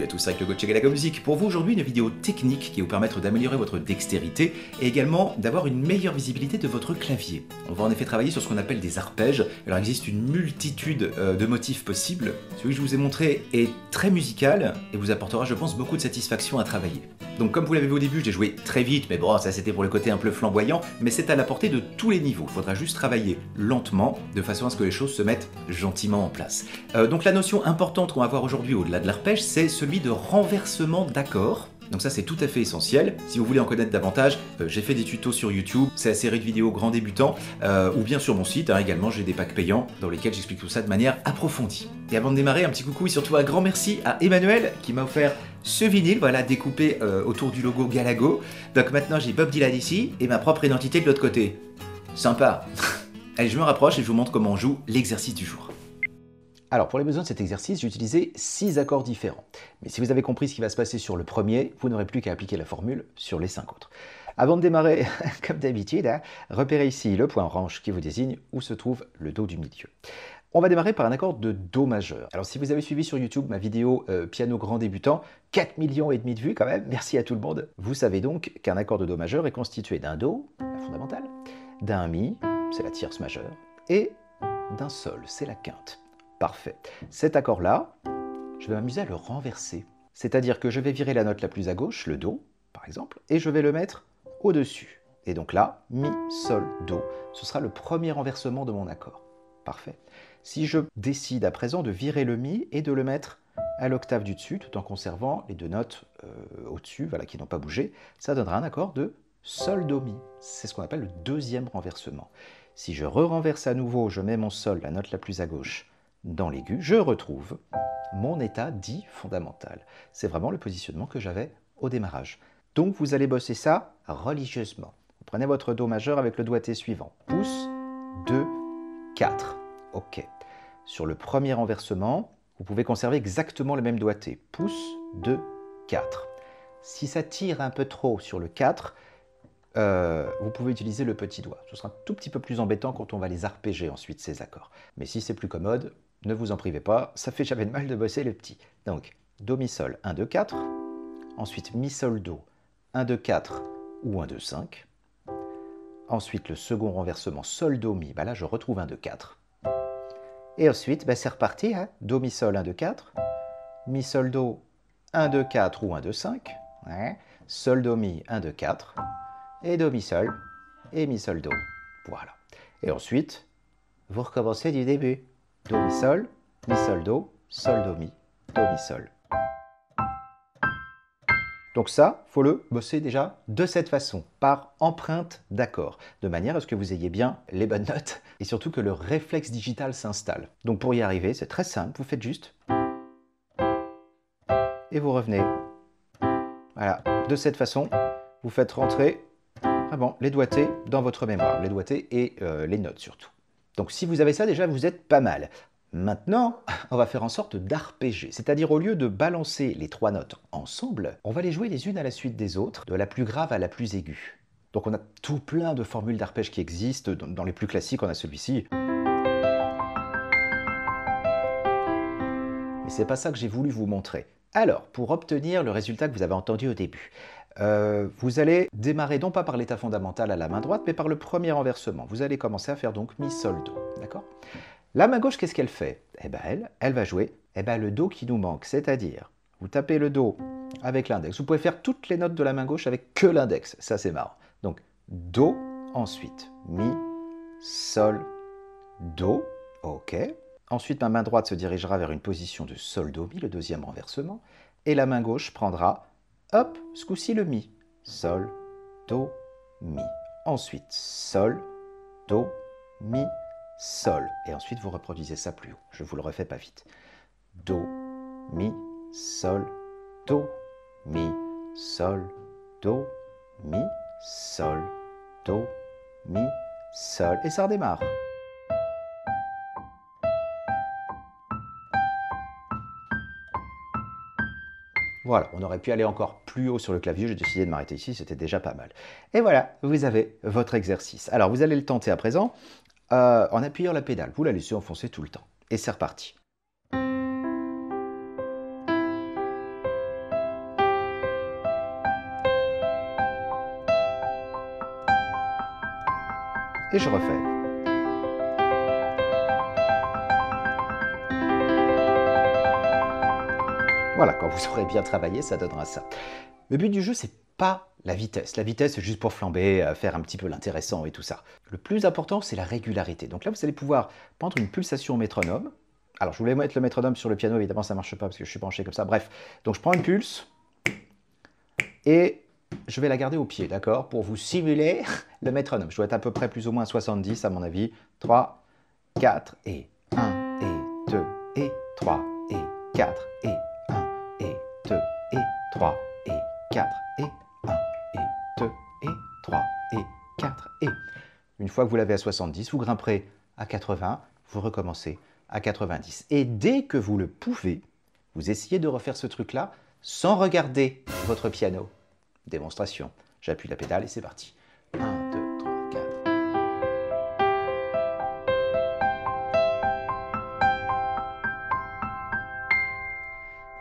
Salut à tous, c'est le coach Galago Musique. Pour vous aujourd'hui, une vidéo technique qui vous permettre d'améliorer votre dextérité et également d'avoir une meilleure visibilité de votre clavier. On va en effet travailler sur ce qu'on appelle des arpèges. Alors il existe une multitude euh, de motifs possibles. Celui que je vous ai montré est très musical et vous apportera, je pense, beaucoup de satisfaction à travailler. Donc comme vous l'avez vu au début, j'ai joué très vite, mais bon, ça c'était pour le côté un peu flamboyant, mais c'est à la portée de tous les niveaux. Il faudra juste travailler lentement, de façon à ce que les choses se mettent gentiment en place. Euh, donc la notion importante qu'on va voir aujourd'hui au-delà de l'arpège, c'est celui de renversement d'accords. Donc ça c'est tout à fait essentiel. Si vous voulez en connaître davantage, euh, j'ai fait des tutos sur YouTube, c'est la série de vidéos grands débutants, euh, ou bien sur mon site, hein, également j'ai des packs payants dans lesquels j'explique tout ça de manière approfondie. Et avant de démarrer, un petit coucou et surtout un grand merci à Emmanuel qui m'a offert ce vinyle, voilà, découpé euh, autour du logo Galago. Donc maintenant j'ai Bob Dylan ici et ma propre identité de l'autre côté. Sympa. Allez, je me rapproche et je vous montre comment on joue l'exercice du jour. Alors, pour les besoins de cet exercice, j'ai utilisé 6 accords différents. Mais si vous avez compris ce qui va se passer sur le premier, vous n'aurez plus qu'à appliquer la formule sur les 5 autres. Avant de démarrer, comme d'habitude, hein, repérez ici le point orange qui vous désigne où se trouve le Do du milieu. On va démarrer par un accord de Do majeur. Alors si vous avez suivi sur YouTube ma vidéo euh, piano grand débutant, 4 millions et demi de vues quand même, merci à tout le monde. Vous savez donc qu'un accord de Do majeur est constitué d'un Do, la fondamentale, d'un Mi, c'est la tierce majeure, et d'un Sol, c'est la quinte. Parfait. Cet accord-là, je vais m'amuser à le renverser. C'est-à-dire que je vais virer la note la plus à gauche, le Do, par exemple, et je vais le mettre au-dessus. Et donc là, Mi, Sol, Do, ce sera le premier renversement de mon accord. Parfait. Si je décide à présent de virer le Mi et de le mettre à l'octave du dessus, tout en conservant les deux notes euh, au-dessus, voilà, qui n'ont pas bougé, ça donnera un accord de Sol, Do, Mi. C'est ce qu'on appelle le deuxième renversement. Si je re-renverse à nouveau, je mets mon Sol, la note la plus à gauche, dans l'aigu, je retrouve mon état dit fondamental. C'est vraiment le positionnement que j'avais au démarrage. Donc vous allez bosser ça religieusement. Prenez votre Do majeur avec le doigté suivant. Pouce, 2, 4. OK. Sur le premier renversement, vous pouvez conserver exactement le même doigté. Pouce, 2, 4. Si ça tire un peu trop sur le 4, euh, vous pouvez utiliser le petit doigt. Ce sera un tout petit peu plus embêtant quand on va les arpéger ensuite ces accords. Mais si c'est plus commode, ne vous en privez pas, ça fait jamais de mal de bosser le petit. Donc, Do, Mi, Sol, 1, 2, 4. Ensuite, Mi, Sol, Do, 1, 2, 4 ou 1, 2, 5. Ensuite, le second renversement, Sol, Do, Mi, bah là je retrouve 1, 2, 4. Et ensuite, bah, c'est reparti, hein. Do, Mi, Sol, 1, 2, 4. Mi, Sol, Do, 1, 2, 4 ou 1, 2, 5. Sol, Do, Mi, 1, 2, 4. Et Do, Mi, Sol, et Mi, Sol, Do. Voilà. Et ensuite, vous recommencez du début. Do, Mi, Sol, Mi, Sol, Do, Sol, Do, Mi, Do, Mi, Sol. Donc ça, faut le bosser déjà de cette façon, par empreinte d'accord, de manière à ce que vous ayez bien les bonnes notes et surtout que le réflexe digital s'installe. Donc pour y arriver, c'est très simple, vous faites juste et vous revenez. Voilà, de cette façon, vous faites rentrer vraiment les doigtés dans votre mémoire, les doigtés et euh, les notes surtout. Donc si vous avez ça déjà, vous êtes pas mal. Maintenant, on va faire en sorte d'arpéger, c'est-à-dire au lieu de balancer les trois notes ensemble, on va les jouer les unes à la suite des autres, de la plus grave à la plus aiguë. Donc on a tout plein de formules d'arpège qui existent, dans les plus classiques on a celui-ci. Mais c'est pas ça que j'ai voulu vous montrer. Alors, pour obtenir le résultat que vous avez entendu au début, euh, vous allez démarrer non pas par l'état fondamental à la main droite, mais par le premier renversement. Vous allez commencer à faire donc mi, sol, do. D'accord? La main gauche, qu'est-ce qu'elle fait? Eh bien, elle, elle va jouer eh ben, le do qui nous manque, c'est-à-dire, vous tapez le do avec l'index. Vous pouvez faire toutes les notes de la main gauche avec que l'index. Ça, c'est marrant. Donc, do, ensuite, mi, sol, do. OK. Ensuite, ma main droite se dirigera vers une position de sol, do, mi, le deuxième renversement. Et la main gauche prendra Hop, ce coup-ci le Mi. Sol, Do, Mi. Ensuite, Sol, Do, Mi, Sol. Et ensuite, vous reproduisez ça plus haut. Je vous le refais pas vite. Do, Mi, Sol, Do, Mi, Sol, Do, Mi, Sol, Do, Mi, Sol. Et ça redémarre. Voilà, on aurait pu aller encore plus haut sur le clavier, j'ai décidé de m'arrêter ici, c'était déjà pas mal. Et voilà, vous avez votre exercice. Alors vous allez le tenter à présent euh, en appuyant la pédale. Vous la laissez enfoncer tout le temps. Et c'est reparti. Et je refais. Voilà, quand vous aurez bien travaillé, ça donnera ça. Le but du jeu, c'est pas la vitesse. La vitesse, c'est juste pour flamber, euh, faire un petit peu l'intéressant et tout ça. Le plus important, c'est la régularité. Donc là, vous allez pouvoir prendre une pulsation au métronome. Alors, je voulais mettre le métronome sur le piano, évidemment, ça ne marche pas parce que je suis penché comme ça. Bref, donc je prends une pulse et je vais la garder au pied, d'accord Pour vous simuler le métronome. Je dois être à peu près plus ou moins 70, à mon avis. 3, 4 et 1 et 2 et 3 et 4 et 3 et 4 et 1 et 2 et 3 et 4 et. Une fois que vous l'avez à 70, vous grimperez à 80, vous recommencez à 90. Et dès que vous le pouvez, vous essayez de refaire ce truc-là sans regarder votre piano. Démonstration. J'appuie la pédale et c'est parti.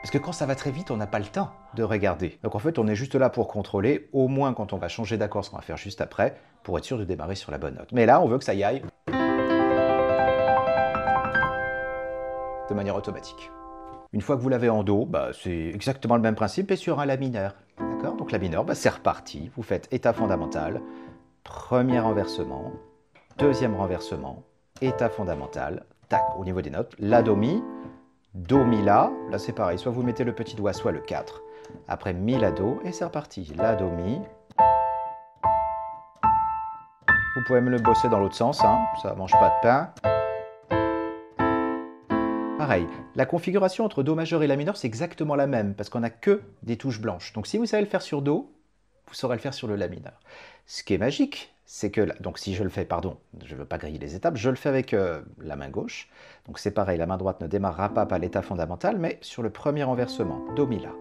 Parce que quand ça va très vite, on n'a pas le temps de regarder. Donc en fait, on est juste là pour contrôler, au moins quand on va changer d'accord, ce qu'on va faire juste après, pour être sûr de démarrer sur la bonne note. Mais là, on veut que ça y aille de manière automatique. Une fois que vous l'avez en Do, bah, c'est exactement le même principe, et sur un La mineur. D'accord? Donc La mineur, bah, c'est reparti. Vous faites état fondamental, premier renversement, deuxième renversement, état fondamental, tac, au niveau des notes, La Do Mi, Do, Mi, La. Là, c'est pareil. Soit vous mettez le petit doigt, soit le 4. Après, Mi, La, Do. Et c'est reparti. La, Do, Mi. Vous pouvez me le bosser dans l'autre sens. Hein. Ça mange pas de pain. Pareil, la configuration entre Do majeur et La mineur, c'est exactement la même, parce qu'on n'a que des touches blanches. Donc si vous savez le faire sur Do, vous saurez le faire sur le La mineur. Ce qui est magique, c'est que, donc si je le fais, pardon, je ne veux pas griller les étapes, je le fais avec euh, la main gauche. Donc c'est pareil, la main droite ne démarrera pas par l'état fondamental, mais sur le premier renversement, Do, Mi, La.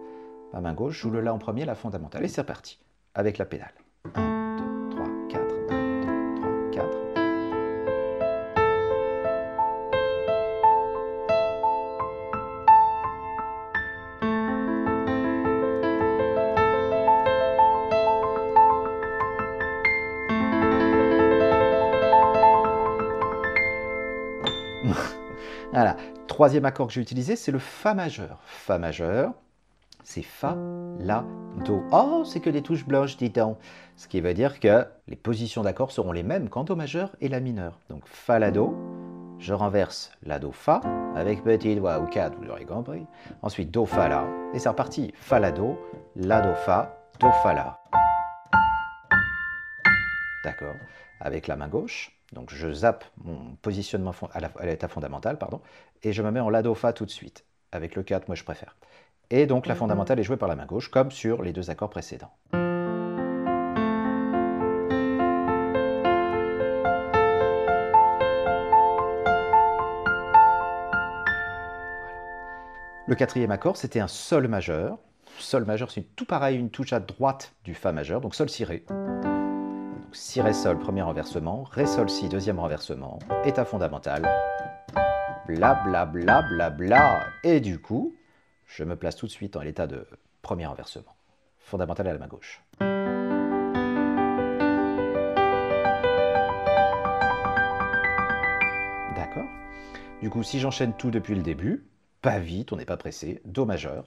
Ma main gauche joue le La en premier, la fondamentale, et c'est reparti, avec la pédale. Voilà. Troisième accord que j'ai utilisé, c'est le Fa majeur. Fa majeur, c'est Fa, La, Do. Oh, c'est que des touches blanches, dis donc. Ce qui veut dire que les positions d'accords seront les mêmes qu'en Do majeur et La mineur. Donc Fa, La, Do. Je renverse La, Do, Fa, avec petit doigt ou 4, vous l'aurez compris. Ensuite Do, Fa, La. Et c'est reparti. Fa, La, Do, La, Do, Fa, Do, Fa, La. D'accord Avec la main gauche. Donc je zappe mon positionnement à l'état fondamental, pardon, et je me mets en La Do Fa tout de suite. Avec le 4, moi je préfère. Et donc la fondamentale est jouée par la main gauche, comme sur les deux accords précédents. Le quatrième accord, c'était un Sol majeur. Sol majeur, c'est tout pareil, une touche à droite du Fa majeur, donc Sol ciré. Si Ré Sol, premier renversement, Ré Sol Si, deuxième renversement, état fondamental, bla bla bla bla bla. Et du coup, je me place tout de suite dans l'état de premier renversement. Fondamental à la main gauche. D'accord Du coup, si j'enchaîne tout depuis le début, pas vite, on n'est pas pressé, Do majeur,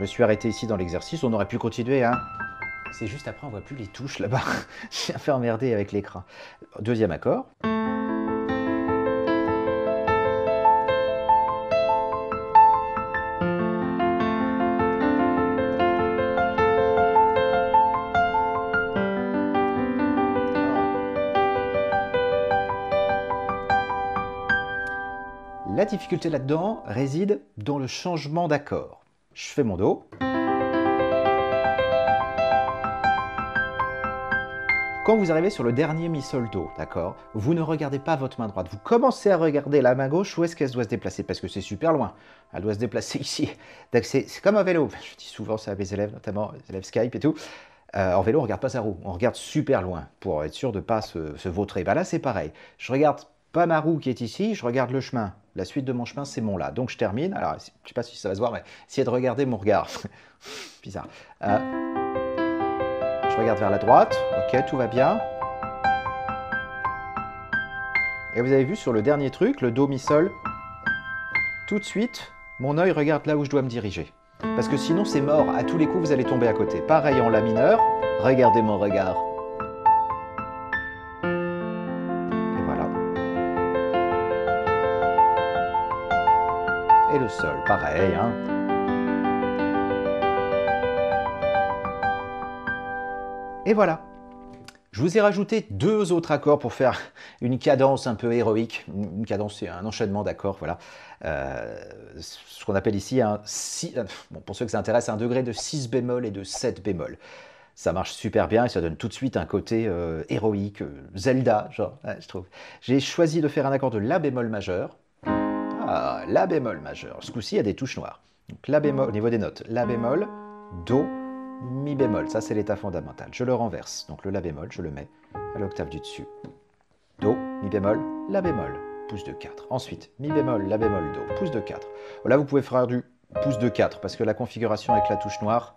me suis arrêté ici dans l'exercice, on aurait pu continuer, hein. C'est juste après, on voit plus les touches là-bas. J'ai un peu emmerdé avec l'écran. Deuxième accord. La difficulté là-dedans réside dans le changement d'accord. Je fais mon Do. Quand vous arrivez sur le dernier Mi Sol Do, d'accord, vous ne regardez pas votre main droite. Vous commencez à regarder la main gauche, où est-ce qu'elle doit se déplacer? Parce que c'est super loin. Elle doit se déplacer ici. C'est comme un vélo. Je dis souvent ça à mes élèves, notamment les élèves Skype et tout. Euh, en vélo, on regarde pas sa roue. On regarde super loin pour être sûr de ne pas se, se vautrer. Bah là, c'est pareil. Je regarde pas ma roue qui est ici, je regarde le chemin La suite de mon chemin, c'est mon là. Donc je termine. Alors, je ne sais pas si ça va se voir, mais essayez de regarder mon regard. Bizarre. Euh, je regarde vers la droite. Ok, tout va bien. Et vous avez vu sur le dernier truc, le Do, Mi, Sol, tout de suite, mon œil regarde là où je dois me diriger. Parce que sinon, c'est mort. À tous les coups, vous allez tomber à côté. Pareil en La mineur. Regardez mon regard. Pareil. Hein. Et voilà. Je vous ai rajouté deux autres accords pour faire une cadence un peu héroïque. Une cadence, c'est un enchaînement d'accords, voilà. Euh, ce qu'on appelle ici un si, euh, bon, pour ceux que ça intéresse, un degré de 6 bémol et de 7 bémol. Ça marche super bien et ça donne tout de suite un côté euh, héroïque, Zelda, genre, je trouve. J'ai choisi de faire un accord de La bémol majeur. Ah, La bémol majeur. Ce coup-ci, il y a des touches noires. Donc La bémol, au niveau des notes, La bémol, Do, Mi bémol, ça c'est l'état fondamental. Je le renverse, donc le La bémol, je le mets à l'octave du dessus. Do, Mi bémol, La bémol, pouce de 4. Ensuite, Mi bémol, La bémol, Do, pouce de 4. Là, vous pouvez faire du pouce de 4 parce que la configuration avec la touche noire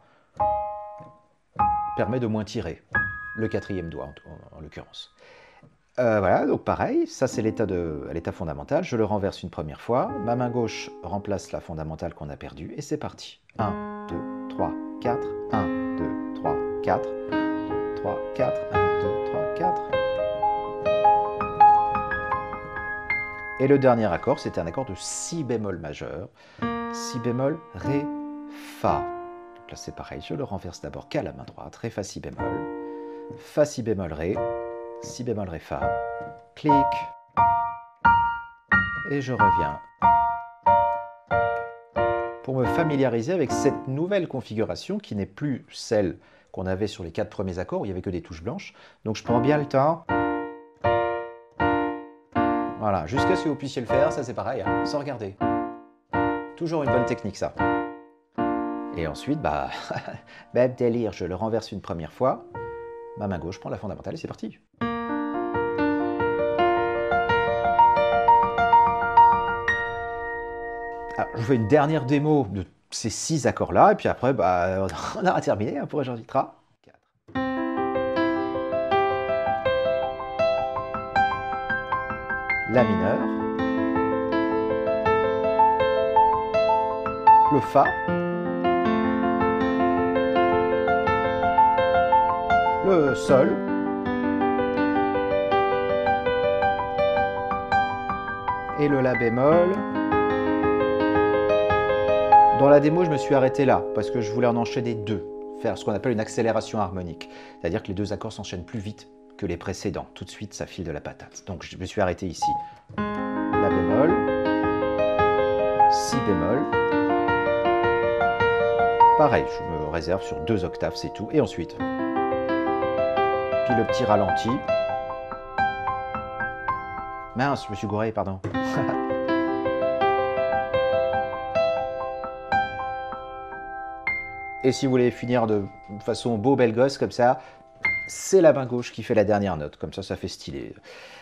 permet de moins tirer le quatrième doigt en, l'occurrence. Euh, voilà, donc pareil, ça c'est l'état fondamental. Je le renverse une première fois. Ma main gauche remplace la fondamentale qu'on a perdue et c'est parti. 1, 2, 3, 4, 1, 2, 3, 4, 2, 3, 4, 1, 2, 3, 4. Et le dernier accord, c'était un accord de si bémol majeur. Si bémol, ré, fa. Donc là c'est pareil, je le renverse d'abord qu'à la main droite, ré, fa, si bémol, fa, si bémol, ré, si bémol, ré, fa, clic, et je reviens pour me familiariser avec cette nouvelle configuration qui n'est plus celle qu'on avait sur les quatre premiers accords où il n'y avait que des touches blanches. Donc je prends bien le temps. Voilà, jusqu'à ce que vous puissiez le faire, ça c'est pareil, hein, sans regarder. Toujours une bonne technique ça. Et ensuite, bah, même délire, je le renverse une première fois. Ma main gauche prend la fondamentale et c'est parti. Je vous fais une dernière démo de ces six accords-là, et puis après, bah, on aura terminé hein, pour aujourd'hui. La mineur, le Fa, le Sol, et le La bémol, dans la démo, je me suis arrêté là, parce que je voulais en enchaîner deux, faire ce qu'on appelle une accélération harmonique, c'est-à-dire que les deux accords s'enchaînent plus vite que les précédents. Tout de suite, ça file de la patate. Donc je me suis arrêté ici. La bémol, si bémol. Pareil, je me réserve sur deux octaves, c'est tout. Et ensuite, puis le petit ralenti. Mince, je me suis gouré, pardon. Et si vous voulez finir de façon beau bel gosse comme ça, c'est la main gauche qui fait la dernière note. Comme ça, ça fait stylé.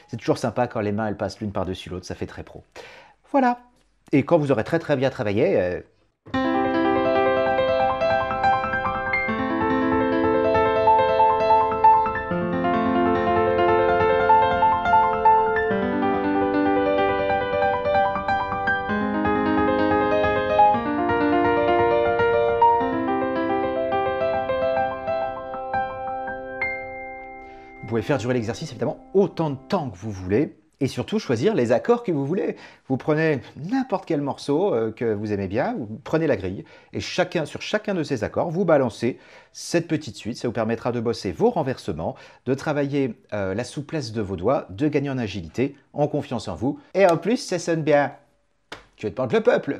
C'est toujours sympa quand les mains elles passent l'une par-dessus l'autre, ça fait très pro. Voilà. Et quand vous aurez très très bien travaillé, pouvez faire durer l'exercice évidemment autant de temps que vous voulez et surtout choisir les accords que vous voulez. Vous prenez n'importe quel morceau euh, que vous aimez bien, vous prenez la grille et chacun, sur chacun de ces accords, vous balancez cette petite suite. Ça vous permettra de bosser vos renversements, de travailler euh, la souplesse de vos doigts, de gagner en agilité, en confiance en vous. Et en plus, ça sonne bien. Tu veux te le peuple?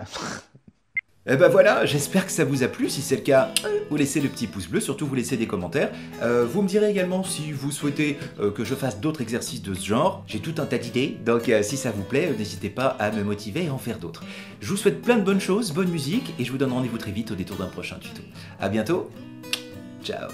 Et eh ben voilà, j'espère que ça vous a plu. Si c'est le cas, vous laissez le petit pouce bleu, surtout vous laissez des commentaires. Euh, vous me direz également si vous souhaitez euh, que je fasse d'autres exercices de ce genre. J'ai tout un tas d'idées, donc euh, si ça vous plaît, n'hésitez pas à me motiver et en faire d'autres. Je vous souhaite plein de bonnes choses, bonne musique, et je vous donne rendez-vous très vite au détour d'un prochain tuto. A bientôt, ciao